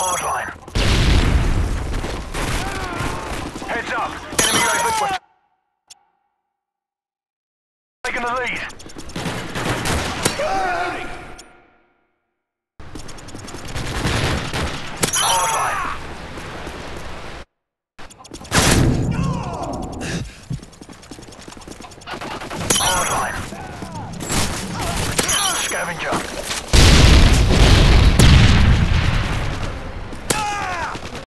hardline. Heads up! Enemy overwatch. Taking the lead.